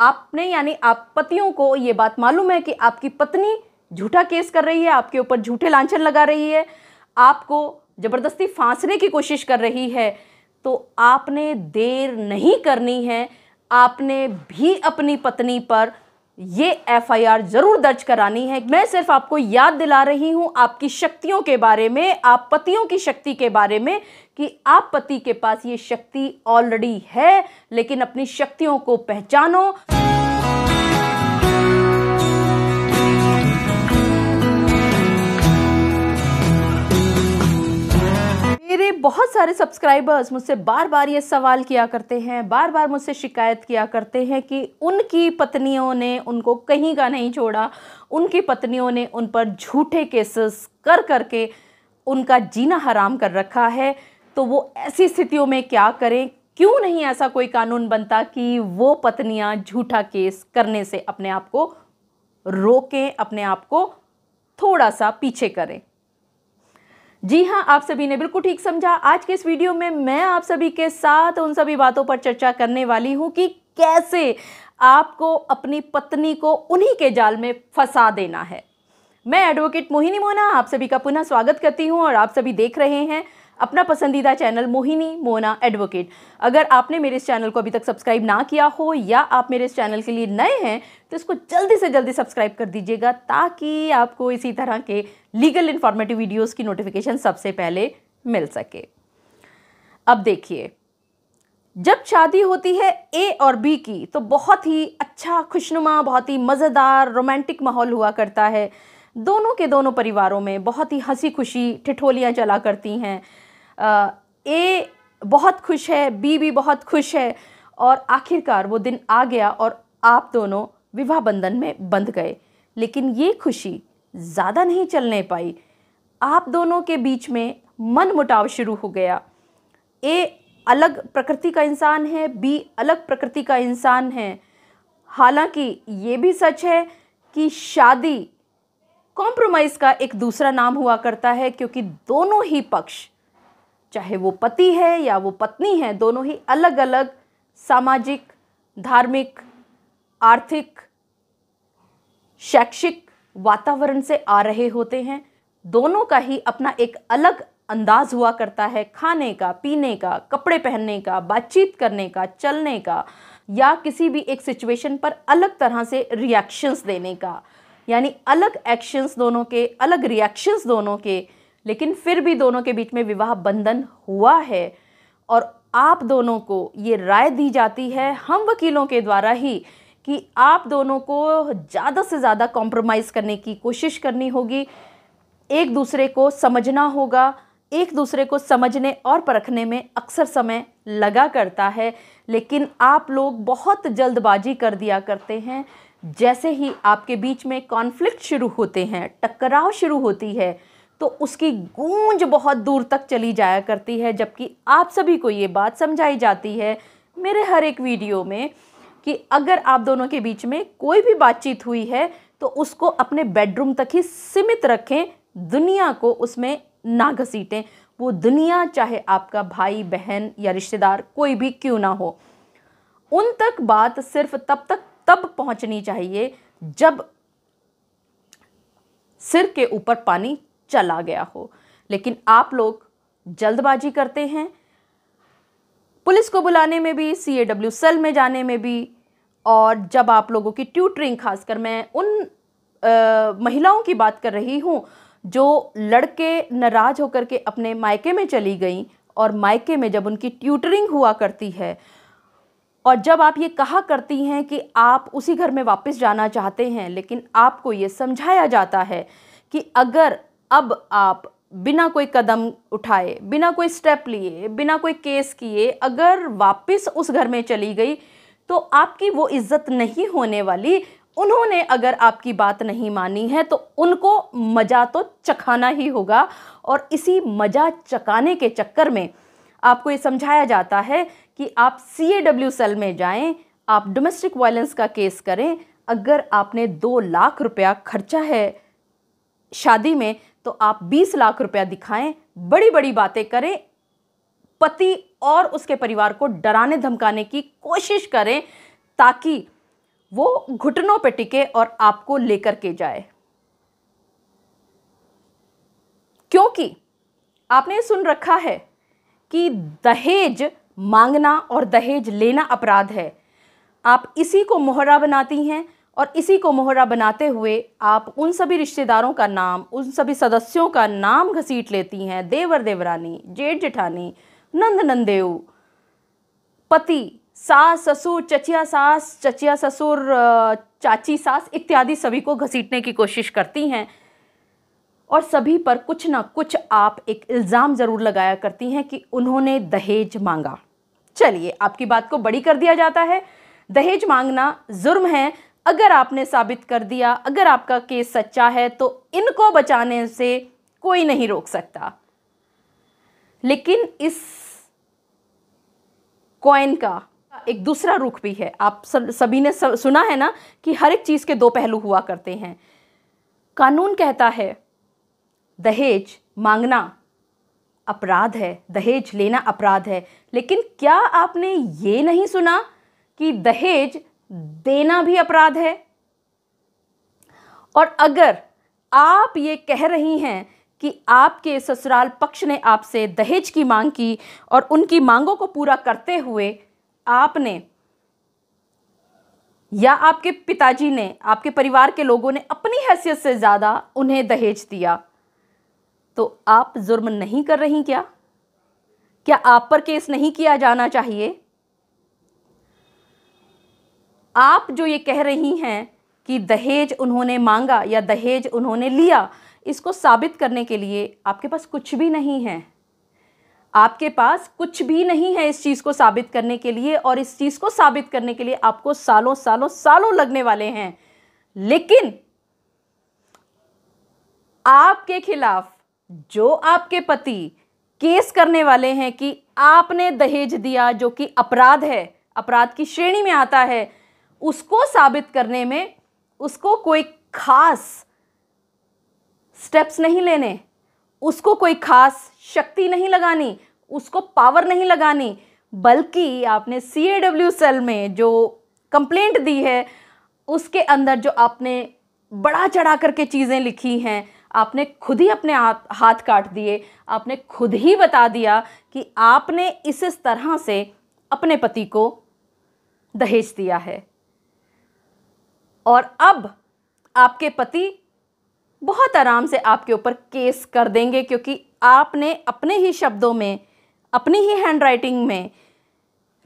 आपने यानी आप पतियों को ये बात मालूम है कि आपकी पत्नी झूठा केस कर रही है, आपके ऊपर झूठे लांछन लगा रही है, आपको ज़बरदस्ती फांसने की कोशिश कर रही है तो आपने देर नहीं करनी है, आपने भी अपनी पत्नी पर ये एफआईआर ज़रूर दर्ज करानी है। मैं सिर्फ़ आपको याद दिला रही हूँ आपकी शक्तियों के बारे में, आप पतियों की शक्ति के बारे में कि आप पति के पास ये शक्ति ऑलरेडी है, लेकिन अपनी शक्तियों को पहचानो। मेरे बहुत सारे सब्सक्राइबर्स मुझसे बार बार ये सवाल किया करते हैं बार बार मुझसे शिकायत किया करते हैं कि उनकी पत्नियों ने उनको कहीं का नहीं छोड़ा, उनकी पत्नियों ने उन पर झूठे केसेस कर करके उनका जीना हराम कर रखा है। तो वो ऐसी स्थितियों में क्या करें? क्यों नहीं ऐसा कोई कानून बनता कि वो पत्नियाँ झूठा केस करने से अपने आप को रोकें, अपने आप को थोड़ा सा पीछे करें? जी हाँ आप सभी ने बिल्कुल ठीक समझा। आज के इस वीडियो में मैं आप सभी के साथ उन सभी बातों पर चर्चा करने वाली हूँ कि कैसे आपको अपनी पत्नी को उन्हीं के जाल में फंसा देना है। मैं एडवोकेट मोहिनी मोना, आप सभी का पुनः स्वागत करती हूँ और आप सभी देख रहे हैं अपना पसंदीदा चैनल मोहिनी मोना एडवोकेट। अगर आपने मेरे इस चैनल को अभी तक सब्सक्राइब ना किया हो या आप मेरे इस चैनल के लिए नए हैं तो इसको जल्दी से जल्दी सब्सक्राइब कर दीजिएगा ताकि आपको इसी तरह के लीगल इन्फॉर्मेटिव वीडियोज़ की नोटिफिकेशन सबसे पहले मिल सके। अब देखिए, जब शादी होती है ए और बी की तो बहुत ही अच्छा खुशनुमा, बहुत ही मज़ेदार रोमांटिक माहौल हुआ करता है। दोनों के दोनों परिवारों में बहुत ही हँसी खुशी ठिठोलियाँ चला करती हैं। ए बहुत खुश है, बी भी बहुत खुश है और आखिरकार वो दिन आ गया और आप दोनों विवाह बंधन में बंध गए। लेकिन ये खुशी ज़्यादा नहीं चलने पाई। आप दोनों के बीच में मन मुटाव शुरू हो गया। ए अलग प्रकृति का इंसान है, बी अलग प्रकृति का इंसान है। हालाँकि ये भी सच है कि शादी कॉम्प्रोमाइज़ का एक दूसरा नाम हुआ करता है, क्योंकि दोनों ही पक्ष चाहे वो पति है या वो पत्नी है, दोनों ही अलग अलग सामाजिक, धार्मिक, आर्थिक, शैक्षिक वातावरण से आ रहे होते हैं। दोनों का ही अपना एक अलग अंदाज हुआ करता है, खाने का, पीने का, कपड़े पहनने का, बातचीत करने का, चलने का, या किसी भी एक सिचुएशन पर अलग तरह से रिएक्शंस देने का। यानी अलग एक्शंस दोनों के, अलग रिएक्शंस दोनों के लेकिन फिर भी दोनों के बीच में विवाह बंधन हुआ है और आप दोनों को ये राय दी जाती है हम वकीलों के द्वारा ही कि आप दोनों को ज़्यादा से ज़्यादा कॉम्प्रोमाइज़ करने की कोशिश करनी होगी। एक दूसरे को समझना होगा, एक दूसरे को समझने और परखने में अक्सर समय लगा करता है, लेकिन आप लोग बहुत जल्दबाजी कर दिया करते हैं। जैसे ही आपके बीच में कॉन्फ्लिक्ट शुरू होते हैं, टकराव शुरू होती है तो उसकी गूंज बहुत दूर तक चली जाया करती है, जबकि आप सभी को ये बात समझाई जाती है मेरे हर एक वीडियो में कि अगर आप दोनों के बीच में कोई भी बातचीत हुई है तो उसको अपने बेडरूम तक ही सीमित रखें, दुनिया को उसमें ना घसीटें। वो दुनिया, चाहे आपका भाई, बहन या रिश्तेदार कोई भी क्यों ना हो, उन तक बात सिर्फ़ तब तक, तब पहुंचनी चाहिए जब सिर के ऊपर पानी चला गया हो। लेकिन आप लोग जल्दबाजी करते हैं। पुलिस को बुलाने में भी सी ए डब्ल्यू सेल में जाने में भी और जब आप लोगों की ट्यूटरिंग खासकर मैं उन आ, महिलाओं की बात कर रही हूँ जो लड़के नाराज़ होकर के अपने मायके में चली गई और मायके में जब उनकी ट्यूटरिंग हुआ करती है और जब आप ये कहा करती हैं कि आप उसी घर में वापस जाना चाहते हैं लेकिन आपको ये समझाया जाता है कि अगर अब आप बिना कोई कदम उठाए, बिना कोई स्टेप लिए, बिना कोई केस किए अगर वापस उस घर में चली गई तो आपकी वो इज़्ज़त नहीं होने वाली। उन्होंने अगर आपकी बात नहीं मानी है तो उनको मज़ा तो चखाना ही होगा और इसी मज़ा चकाने के चक्कर में आपको ये समझाया जाता है कि आप सी ए डब्ल्यू सेल में जाएँ, आप डोमेस्टिक वायलेंस का केस करें, अगर आपने दो लाख रुपया खर्चा है शादी में तो आप 20 लाख रुपया दिखाएँ बड़ी बड़ी बातें करें, पति और उसके परिवार को डराने, धमकाने की कोशिश करें ताकि वो घुटनों पर टिके और आपको लेकर के जाए। क्योंकि आपने सुन रखा है कि दहेज मांगना और दहेज लेना अपराध है। आप इसी को मोहरा बनाती हैं और इसी को मोहरा बनाते हुए आप उन सभी रिश्तेदारों का नाम, उन सभी सदस्यों का नाम घसीट लेती हैं। देवर देवरानी, जेठ जेठानी, नंद नंदेव पति, सास ससुर, चचिया सास, चचिया ससुर चाची सास इत्यादि सभी को घसीटने की कोशिश करती हैं। और सभी पर कुछ ना कुछ आप एक इल्ज़ाम ज़रूर लगाया करती हैं कि उन्होंने दहेज मांगा। चलिए, आपकी बात को बड़ी कर दिया जाता है। दहेज मांगना जुर्म है अगर आपने साबित कर दिया, अगर आपका केस सच्चा है तो इनको बचाने से कोई नहीं रोक सकता। लेकिन इस कॉइन का एक दूसरा रुख भी है। आप सभी ने सुना है ना कि हर एक चीज़ के दो पहलू हुआ करते हैं। कानून कहता है, दहेज मांगना अपराध है, दहेज लेना अपराध है। लेकिन क्या आपने ये नहीं सुना कि दहेज देना भी अपराध है। और अगर आप ये कह रही हैं कि आपके ससुराल पक्ष ने आपसे दहेज की मांग की और उनकी मांगों को पूरा करते हुए आपने या आपके पिताजी ने, आपके परिवार के लोगों ने अपनी हैसियत से ज़्यादा उन्हें दहेज दिया तो आप जुर्म नहीं कर रही क्या? क्या आप पर केस नहीं किया जाना चाहिए? आप जो ये कह रही हैं कि दहेज उन्होंने मांगा या दहेज उन्होंने लिया, इसको साबित करने के लिए आपके पास कुछ भी नहीं है। आपके पास कुछ भी नहीं है इस चीज़ को साबित करने के लिए और इस चीज़ को साबित करने के लिए आपको सालों सालों सालों लगने वाले हैं। लेकिन आपके खिलाफ जो आपके पति केस करने वाले हैं कि आपने दहेज दिया जो कि अपराध है, अपराध की श्रेणी में आता है उसको साबित करने में उसको कोई खास स्टेप्स नहीं लेने, उसको कोई खास शक्ति नहीं लगानी, उसको पावर नहीं लगानी, बल्कि आपने सी ए डब्ल्यू सेल में जो कंप्लेंट दी है, उसके अंदर जो आपने बड़ा चढ़ा करके चीज़ें लिखी हैं, आपने खुद ही अपने हाथ हाथ काट दिए, आपने खुद ही बता दिया कि आपने इस तरह से अपने पति को दहेज दिया है। और अब आपके पति बहुत आराम से आपके ऊपर केस कर देंगे, क्योंकि आपने अपने ही शब्दों में, अपनी ही हैंडराइटिंग में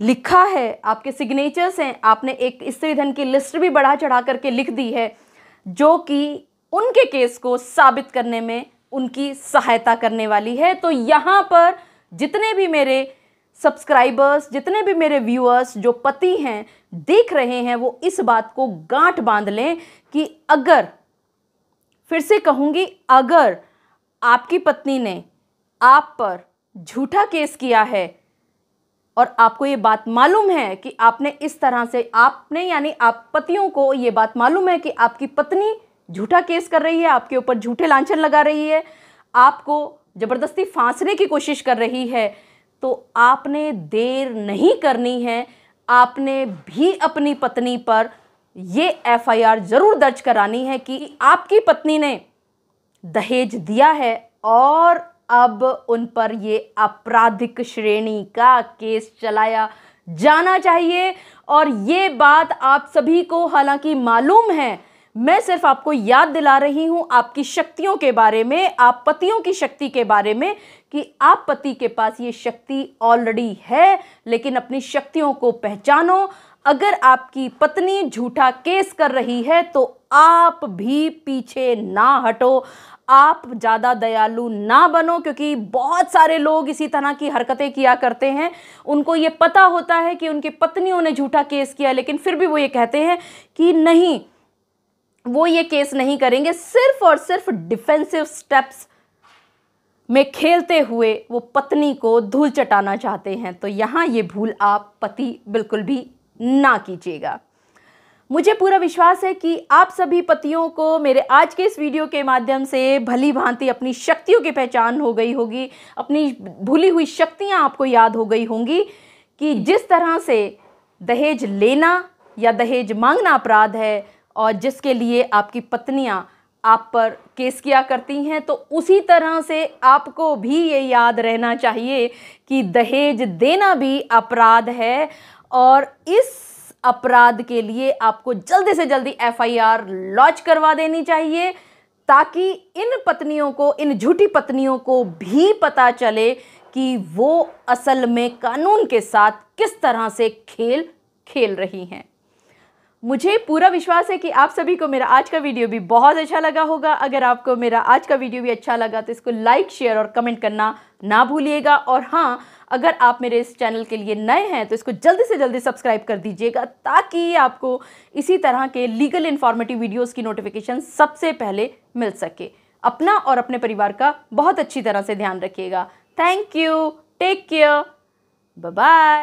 लिखा है। आपके सिग्नेचर्स हैं। आपने एक स्त्री धन की लिस्ट भी बढ़ा चढ़ा करके लिख दी है, जो कि उनके केस को साबित करने में उनकी सहायता करने वाली है। तो यहाँ पर जितने भी मेरे सब्सक्राइबर्स जितने भी मेरे व्यूअर्स जो पति हैं, देख रहे हैं, वो इस बात को गांठ बाँध लें कि अगर, फिर से कहूँगी, अगर आपकी पत्नी ने आप पर झूठा केस किया है और आपको ये बात मालूम है कि आपने इस तरह से आपने, यानी आप पतियों को ये बात मालूम है कि आपकी पत्नी झूठा केस कर रही है, आपके ऊपर झूठे लांछन लगा रही है, आपको ज़बरदस्ती फांसने की कोशिश कर रही है तो आपने देर नहीं करनी है। आपने भी अपनी पत्नी पर ये एफआईआर ज़रूर दर्ज करानी है कि आपकी पत्नी ने दहेज दिया है और अब उन पर ये आपराधिक श्रेणी का केस चलाया जाना चाहिए। और ये बात आप सभी को हालाँकि मालूम है मैं सिर्फ़ आपको याद दिला रही हूँ आपकी शक्तियों के बारे में, आप पतियों की शक्ति के बारे में कि आप पति के पास ये शक्ति ऑलरेडी है, लेकिन अपनी शक्तियों को पहचानो। अगर आपकी पत्नी झूठा केस कर रही है तो आप भी पीछे ना हटो। आप ज़्यादा दयालु ना बनो, क्योंकि बहुत सारे लोग इसी तरह की हरकतें किया करते हैं। उनको ये पता होता है कि उनकी पत्नियों ने झूठा केस किया, लेकिन फिर भी वो ये कहते हैं कि नहीं वो ये केस नहीं करेंगे, सिर्फ़ और सिर्फ़ डिफेंसिव स्टेप्स में खेलते हुए वो पत्नी को धूल चटाना चाहते हैं। तो यहाँ ये भूल आप पति बिल्कुल भी ना कीजिएगा। मुझे पूरा विश्वास है कि आप सभी पतियों को मेरे आज के इस वीडियो के माध्यम से भली भांति अपनी शक्तियों की पहचान हो गई होगी, अपनी भूली हुई शक्तियाँ आपको याद हो गई होंगी कि जिस तरह से दहेज लेना या दहेज मांगना अपराध है और जिसके लिए आपकी पत्नियाँ आप पर केस किया करती हैं तो उसी तरह से आपको भी ये याद रहना चाहिए कि दहेज देना भी अपराध है और इस अपराध के लिए आपको जल्दी से जल्दी एफआईआर लॉन्च करवा देनी चाहिए ताकि इन पत्नियों को, इन झूठी पत्नियों को भी पता चले कि वो असल में कानून के साथ किस तरह से खेल खेल रही हैं। मुझे पूरा विश्वास है कि आप सभी को मेरा आज का वीडियो भी बहुत अच्छा लगा होगा। अगर आपको मेरा आज का वीडियो भी अच्छा लगा तो इसको लाइक शेयर और कमेंट करना ना भूलिएगा। और हाँ अगर आप मेरे इस चैनल के लिए नए हैं तो इसको जल्दी से जल्दी सब्सक्राइब कर दीजिएगा, ताकि आपको इसी तरह के लीगल इन्फॉर्मेटिव वीडियोस की नोटिफिकेशन सबसे पहले मिल सके। अपना और अपने परिवार का बहुत अच्छी तरह से ध्यान रखिएगा। Thank you take care bye